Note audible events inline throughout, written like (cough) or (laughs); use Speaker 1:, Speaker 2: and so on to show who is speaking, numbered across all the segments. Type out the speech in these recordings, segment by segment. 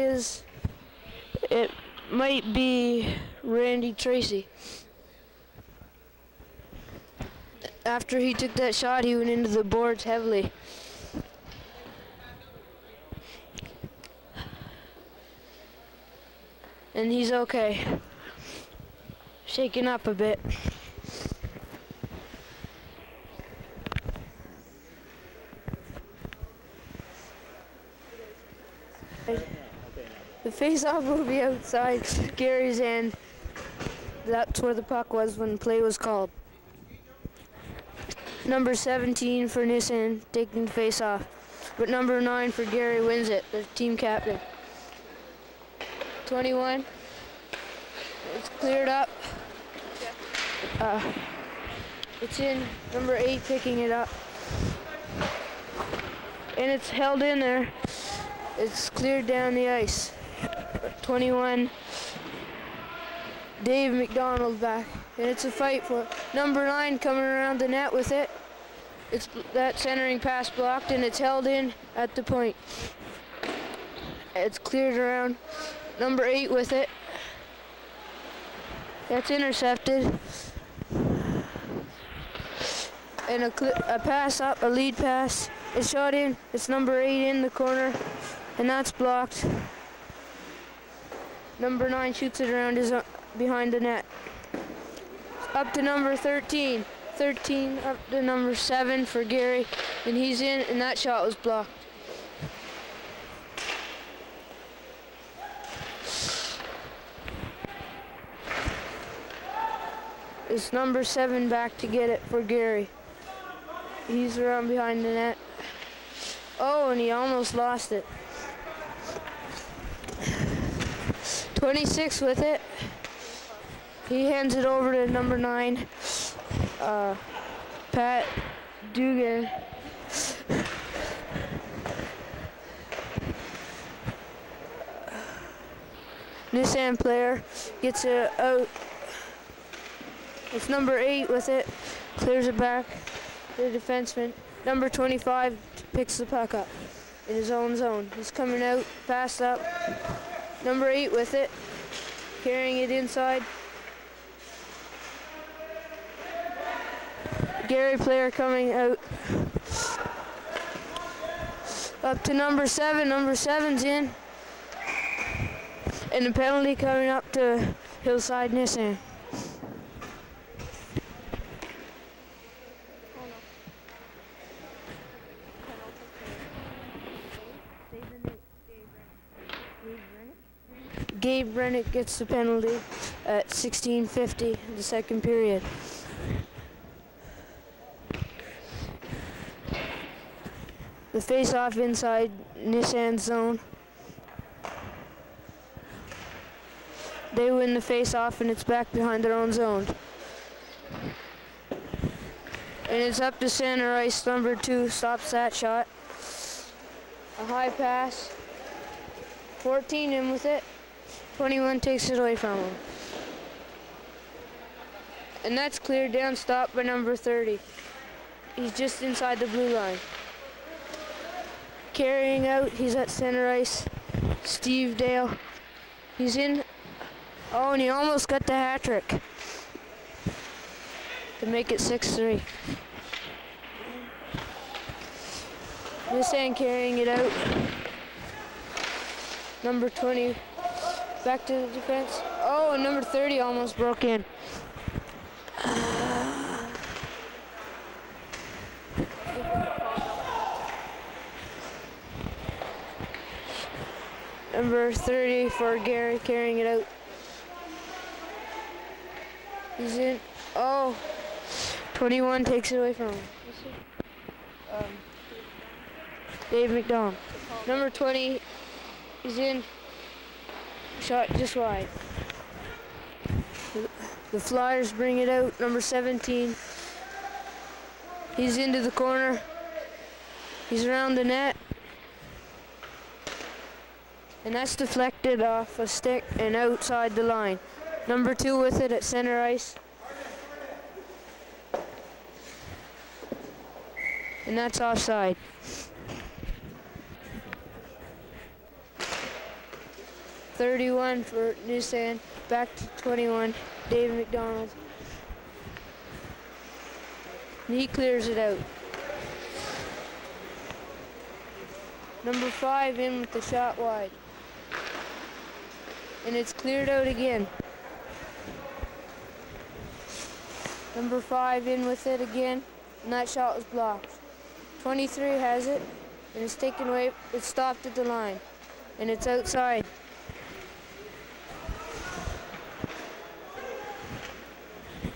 Speaker 1: is, it might be Randy Tracy. After he took that shot, he went into the boards heavily. And he's okay. Shaking up a bit. Face-off will be outside Gary's end. That's where the puck was when play was called. Number 17 for Nissan taking the face-off. But number 9 for Gary wins it, the team captain. 21. It's cleared up. Uh, it's in number 8 picking it up. And it's held in there. It's cleared down the ice. 21. Dave MacDonald back. And it's a fight for number 9 coming around the net with it. It's that centering pass blocked and it's held in at the point. It's cleared around. Number 8 with it. That's intercepted. And a, a pass up, a lead pass. It's shot in. It's number 8 in the corner. And that's blocked. Number 9 shoots it around his uh, behind the net. Up to number 13. 13 up to number 7 for Gary. And he's in, and that shot was blocked. It's number 7 back to get it for Gary. He's around behind the net. Oh, and he almost lost it. 26 with it. He hands it over to number 9, uh, Pat Dugan. Nissan player gets it out. It's number 8 with it. Clears it back the defenseman. Number 25 picks the puck up in his own zone. He's coming out, pass up. Number 8 with it. Carrying it inside. Gary player coming out. Up to number 7. Number seven's in. And the penalty coming up to Hillside Nissan. Gabe Rennick gets the penalty at 16.50, the second period. The face-off inside Nissan zone. They win the face-off and it's back behind their own zone. And it's up to center ice, number two stops that shot. A high pass. 14 in with it. 21 takes it away from him. And that's cleared down, stop by number 30. He's just inside the blue line. Carrying out, he's at center ice. Steve Dale. He's in. Oh, and he almost got the hat trick. To make it 6-3. Nissan carrying it out. Number 20 back to the defense. Oh, and number 30 almost broke in. Number 30 for Gary carrying it out. He's in. Oh, 21 takes it away from him. Um, Dave MacDonald. Number 20 is in. Shot just wide. The Flyers bring it out. Number 17. He's into the corner. He's around the net. And that's deflected off a stick and outside the line. Number two with it at center ice. And that's offside. 31 for Nissan. Back to 21, David MacDonald. And he clears it out. Number five in with the shot wide. And it's cleared out again. Number five in with it again, and that shot was blocked. 23 has it, and it's taken away, it's stopped at the line, and it's outside.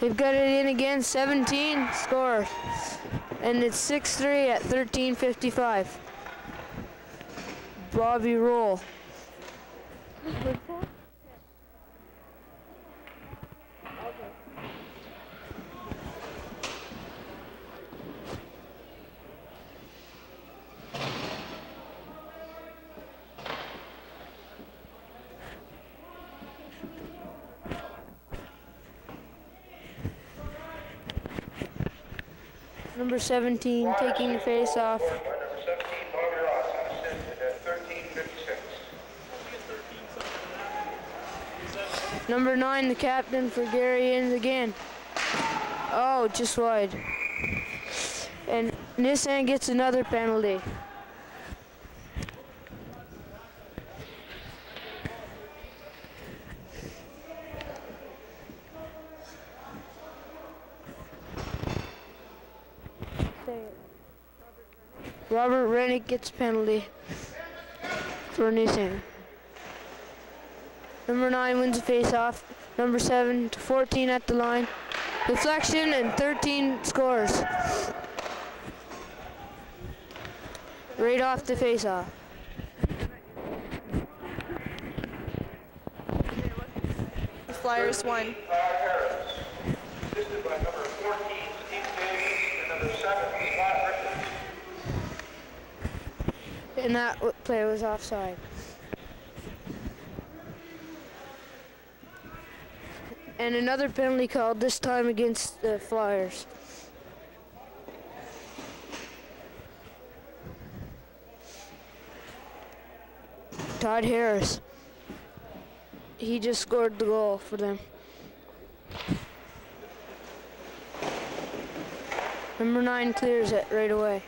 Speaker 1: They've got it in again, 17 score, and it's 6-3 at 13.55. Bobby Roll. Number 17 taking the face off.
Speaker 2: Number 17, Bobby Ross, on assist at 1356.
Speaker 1: Number 9, the captain for Gary Inns again. Oh, just wide. And Nissan gets another penalty. Robert Rennick gets a penalty for Nissan. Number 9 wins a face-off. Number 7 to 14 at the line. Deflection and 13 scores. Right off the face-off.
Speaker 3: The Flyers won.
Speaker 2: Todd Harris, assisted by number 14, Steve Davis, and number 7, Scott Ricketts.
Speaker 1: And that w- play was offside. And another penalty called, this time against the Flyers. Todd Harris. He just scored the goal for them. Number nine clears it right away.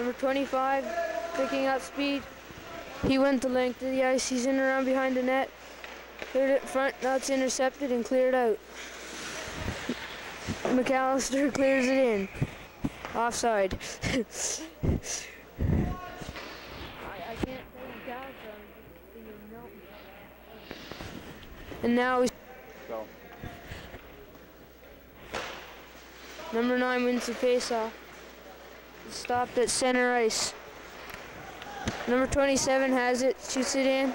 Speaker 1: Number 25, picking up speed. He went the length of the ice. He's in around behind the net. Cleared it front. Now it's intercepted and cleared out. McAllister (laughs) clears it in. Offside. I, I can't say McAllister. I'm thinking no. And now he's
Speaker 4: Go.
Speaker 1: Number nine wins the faceoff. Stopped at center ice. Number 27 has it, shoots it in.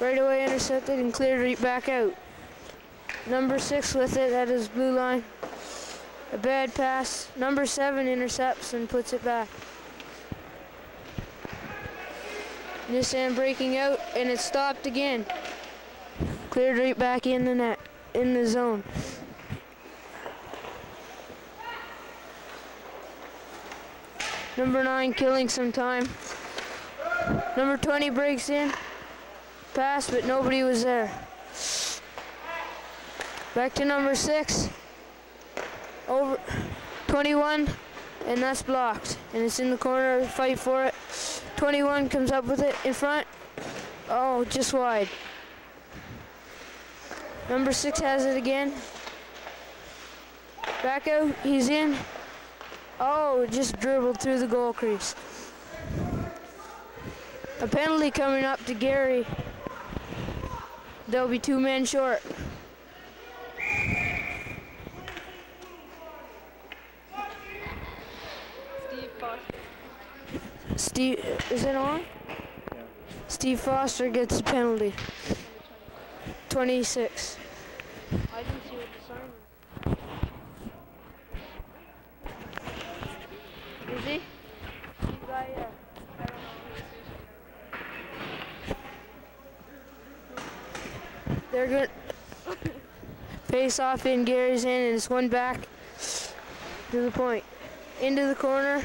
Speaker 1: Right away intercepted and cleared right back out. Number six with it at his blue line. A bad pass. Number seven intercepts and puts it back. Nissan breaking out and it stopped again. Cleared right back in the net, in the zone. Number nine killing some time. Number 20 breaks in. Pass, but nobody was there. Back to number six. Over 21, and that's blocked. And it's in the corner, fight for it. 21 comes up with it in front. Oh, just wide. Number six has it again. Back out, he's in. Oh, just dribbled through the goal crease. A penalty coming up to Gary. There'll be two men short.
Speaker 3: Steve Foster.
Speaker 1: Steve, is it on? Steve Foster gets a penalty. 26. I didn't see what the sign was. Face off in Gary's in, and it's one back. to the point. Into the corner.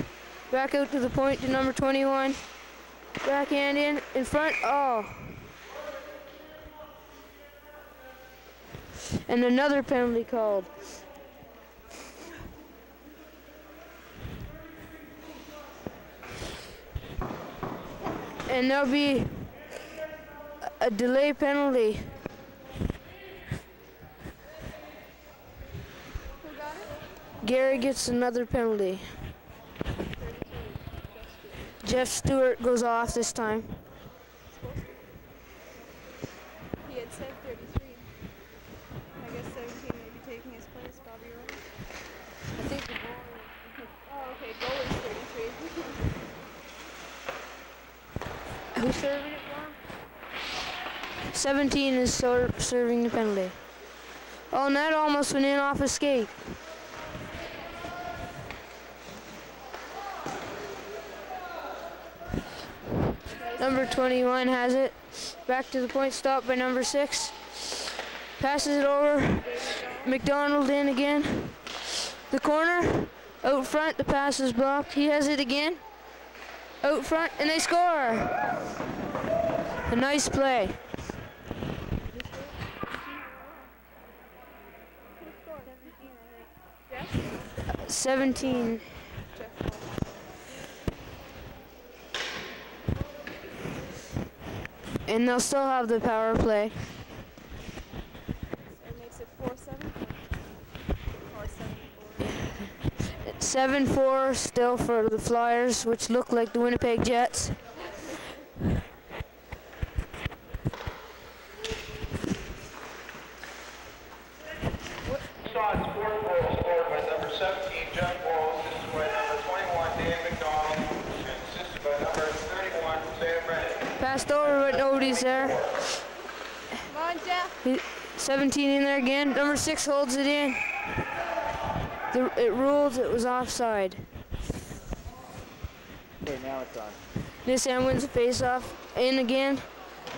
Speaker 1: Back out to the point to number 21. Backhand in. In front. Oh. And another penalty called. And there'll be a delay penalty.
Speaker 3: Who got it?
Speaker 1: Gary gets another penalty. Jeff Stewart goes off this time.
Speaker 3: He had said 33. I guess 17 may be taking his place. Bobby Rose.
Speaker 1: I think the
Speaker 3: Oh, okay. Goal is 33. (laughs)
Speaker 1: Who serving it for 17 is ser- serving the penalty. Oh, and that almost went in off a Number 21 has it. Back to the point, stop by number 6. Passes it over. MacDonald in again. The corner. Out front, the pass is blocked. He has it again. Out front, and they score. A nice play.
Speaker 3: Jeff?
Speaker 1: 17. And they'll still have the power play.
Speaker 3: It makes it 4 7. Or 7 4.
Speaker 1: 7 4 still for the Flyers, which look like the Winnipeg Jets.
Speaker 2: Scott's fourth goal scored by number 17, Jeff Walls, assisted by number 21, Dan MacDonald, and assisted by number 31, Sam Reddick.
Speaker 1: Passed over, but nobody's there.
Speaker 3: Come on, Jeff.
Speaker 1: 17 in there again. Number 6 holds it in. The, it ruled it was offside.
Speaker 4: Okay, now it's on.
Speaker 1: Nissan wins the face-off. In again.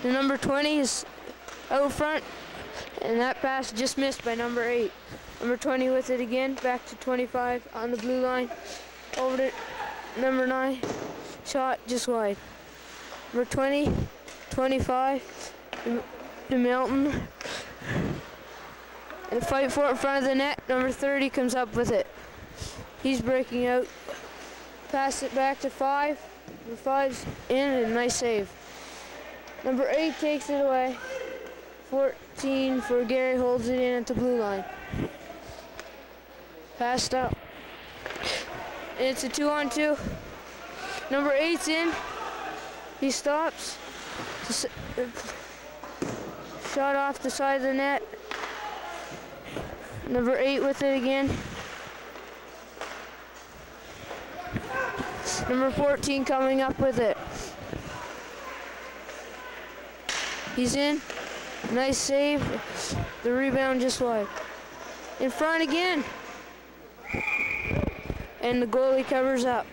Speaker 1: The number 20 is out front. And that pass just missed by number 8. Number 20 with it again. Back to 25 on the blue line. Over to number 9. Shot just wide. Number 20, 25. to- To Milton. And fight for it in front of the net. Number 30 comes up with it. He's breaking out. Pass it back to 5. Number five's in and nice save. Number eight takes it away. 14 for Gary holds it in at the blue line. Passed out. It's a two on two. Number eight's in. He stops. S- uh, Shot off the side of the net. Number eight with it again. Number 14 coming up with it. He's in. Nice save. The rebound just wide. In front again. And the goalie covers up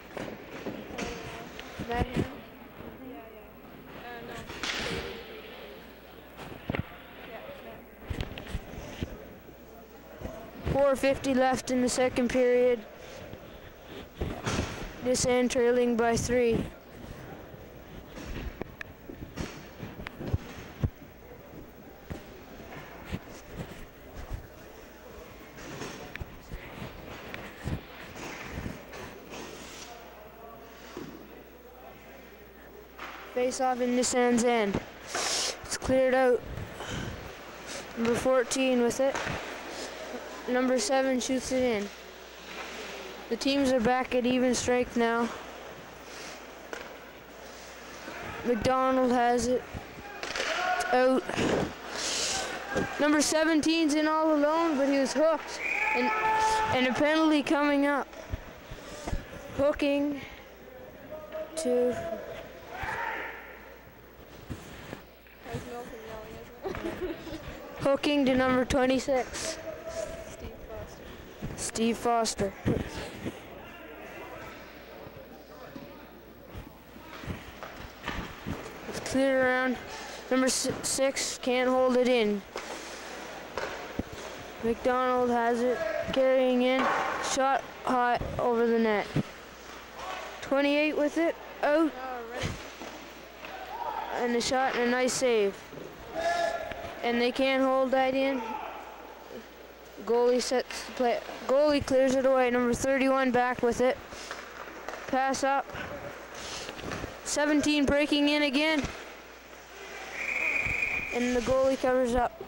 Speaker 1: him?
Speaker 3: Yeah, yeah. Uh, no. Yeah, no.
Speaker 1: 450 left in the second period. End trailing by three. Face off in end's end. It's cleared out. Number 14 with it. Number seven shoots it in. The teams are back at even strength now. MacDonald has it out. Number 17's in all alone, but he was hooked. And, and a penalty coming up. Hooking to (laughs) hooking to number 26,
Speaker 3: Steve Foster.
Speaker 1: Steve Foster. It's cleared around. Number six can't hold it in. MacDonald has it, carrying in. Shot high over the net. 28 with it, out, and a shot and a nice save. And they can't hold that in. Goalie sets the play. Goalie clears it away. Number 31 back with it. Pass up. 17 breaking in again. And the goalie covers up.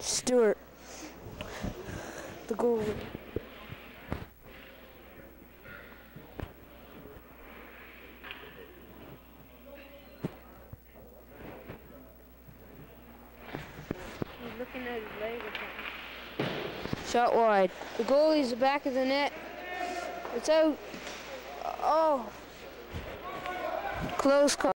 Speaker 1: Stewart. The goalie. Shot wide. The goalie's the back of the net. It's out. Oh. Close call.